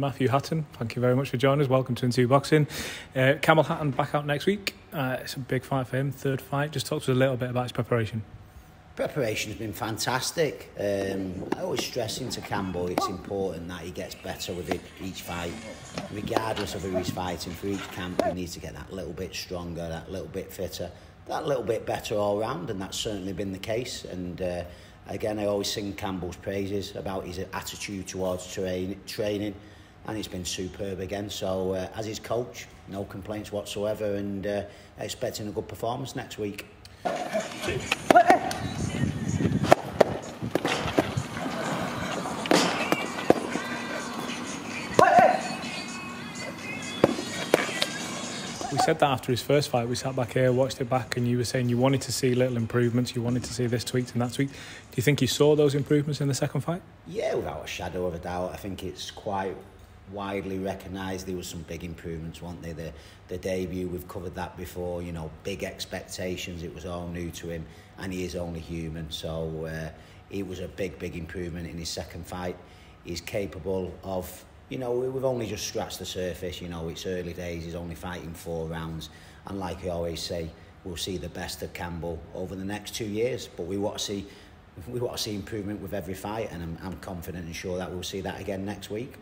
Matthew Hatton, thank you very much for joining us. Welcome to Intu Boxing. Uh, Campbell Hatton back out next week. Uh, it's a big fight for him, third fight. Just talk to us a little bit about his preparation. Preparation has been fantastic. Um, I always stress into Campbell it's important that he gets better with it, each fight, regardless of who he's fighting. For each camp, he needs to get that little bit stronger, that little bit fitter, that little bit better all round, and that's certainly been the case. And uh, again, I always sing Campbell's praises about his attitude towards train, training and it's been superb again. So, uh, as his coach, no complaints whatsoever, and uh, expecting a good performance next week. We said that after his first fight. We sat back here, watched it back, and you were saying you wanted to see little improvements. You wanted to see this tweaked and that tweaked. Do you think you saw those improvements in the second fight? Yeah, without a shadow of a doubt. I think it's quite widely recognised. There was some big improvements, weren't there? The the debut, we've covered that before. You know, big expectations. It was all new to him, and he is only human. So uh, it was a big, big improvement in his second fight. He's capable of. You know, we've only just scratched the surface. You know, it's early days. He's only fighting four rounds, and like I always say, we'll see the best of Campbell over the next two years. But we want to see we want to see improvement with every fight, and I'm, I'm confident and sure that we'll see that again next week.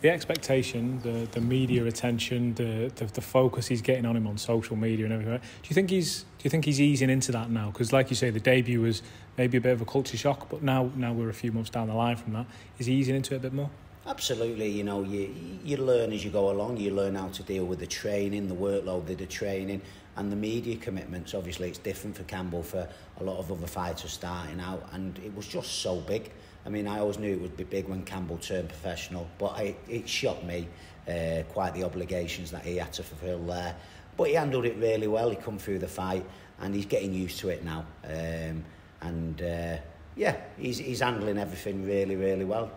The expectation, the the media attention, the, the the focus he's getting on him on social media and everything. Do you think he's do you think he's easing into that now? Because like you say, the debut was maybe a bit of a culture shock, but now now we're a few months down the line from that. Is he easing into it a bit more? Absolutely, you know, you you learn as you go along. You learn how to deal with the training, the workload the training, and the media commitments. Obviously, it's different for Campbell for a lot of other fighters starting out, and it was just so big. I mean, I always knew it would be big when Campbell turned professional, but I, it shocked me uh, quite the obligations that he had to fulfil there. But he handled it really well. He come through the fight, and he's getting used to it now. Um, and uh, yeah, he's, he's handling everything really, really well.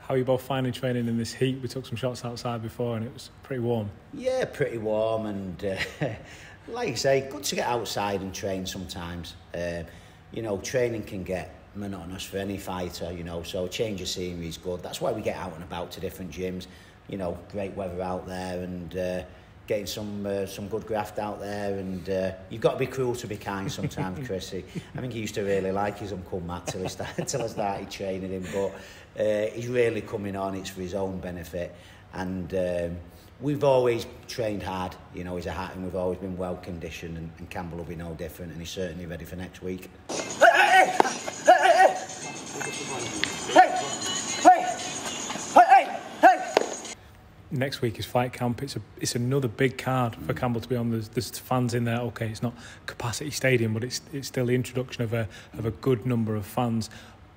How are you both finding training in this heat? We took some shots outside before, and it was pretty warm. Yeah, pretty warm, and uh, like I say, good to get outside and train sometimes. Uh, you know, training can get monotonous for any fighter, you know, so change of scenery is good. That's why we get out and about to different gyms, you know, great weather out there and uh, getting some uh, some good graft out there and uh, you've got to be cruel to be kind sometimes, Chrissy. I think he used to really like his Uncle Matt till, he started, till I started training him, but uh, he's really coming on, it's for his own benefit and um, we've always trained hard, you know, he's a Hatton we've always been well conditioned and, and Campbell will be no different and he's certainly ready for next week. Next week is fight camp. It's a it's another big card for mm. Campbell to be on. There's, there's fans in there. Okay, it's not capacity stadium, but it's it's still the introduction of a of a good number of fans.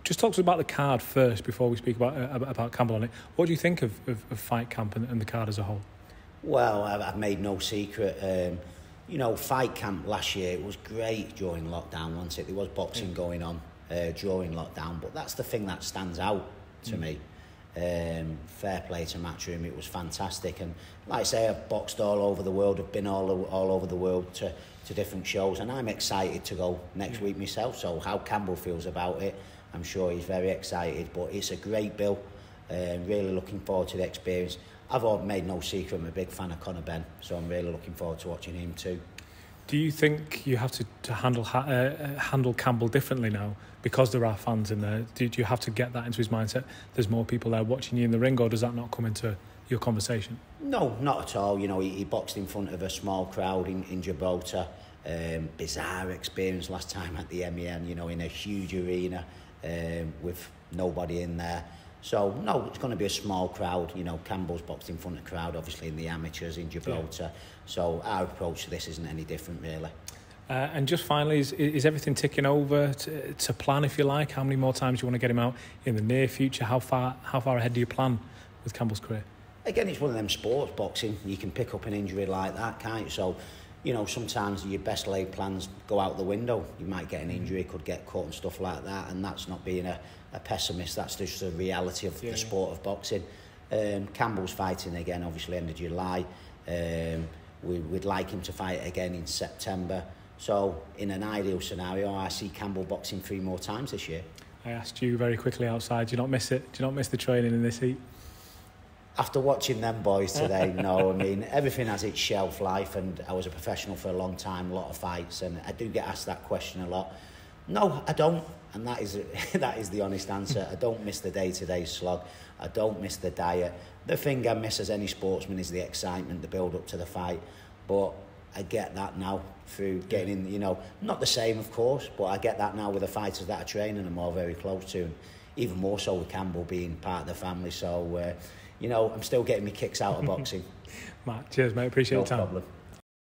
Just talk to us about the card first before we speak about uh, about Campbell on it. What do you think of, of, of fight camp and, and, the card as a whole? Well, I've made no secret. Um, you know, fight camp last year it was great during lockdown, wasn't it? There was boxing yeah. going on uh, during lockdown, but that's the thing that stands out to mm. me. Um, fair play to Matchroom, it was fantastic. And like I say, I've boxed all over the world, I've been all, all over the world to, to different shows, and I'm excited to go next yeah. week myself. So, how Campbell feels about it, I'm sure he's very excited. But it's a great bill, uh, really looking forward to the experience. I've made no secret, I'm a big fan of Conor Benn, so I'm really looking forward to watching him too. Do you think you have to, to handle uh, uh, handle Campbell differently now because there are fans in there? Do, do you have to get that into his mindset? There's more people there watching you in the ring, or does that not come into your conversation? No, not at all. You know, he, he boxed in front of a small crowd in, in Gibraltar. Um, bizarre experience last time at the MEN, you know, in a huge arena um, with nobody in there. So, no, it's going to be a small crowd. You know, Campbell's boxed in front of the crowd, obviously, in the amateurs in Gibraltar. Yeah. So, our approach to this isn't any different, really. Uh, and just finally, is, is everything ticking over to, to plan, if you like? How many more times do you want to get him out in the near future? How far, how far ahead do you plan with Campbell's career? Again, it's one of them sports, boxing. You can pick up an injury like that, can't you? So, you know, sometimes your best laid plans go out the window. You might get an mm. injury, could get caught and stuff like that, and that's not being a, a pessimist. That's just the reality of yeah. the sport of boxing. Um, Campbell's fighting again, obviously, end of July. Um, we, would like him to fight again in September. So, in an ideal scenario, I see Campbell boxing three more times this year. I asked you very quickly outside. Do you not miss it? Do you not miss the training in this heat? After watching them boys today, no. I mean, everything has its shelf life, and I was a professional for a long time, a lot of fights, and I do get asked that question a lot. No, I don't, and that is that is the honest answer. I don't miss the day-to-day slog. I don't miss the diet. The thing I miss as any sportsman is the excitement, the build up to the fight. But I get that now through getting in, you know, not the same, of course, but I get that now with the fighters that I train and I'm all very close to. And even more so with Campbell being part of the family. So, uh, you know, I'm still getting my kicks out of boxing. Matt, cheers, mate. Appreciate no your time. problem.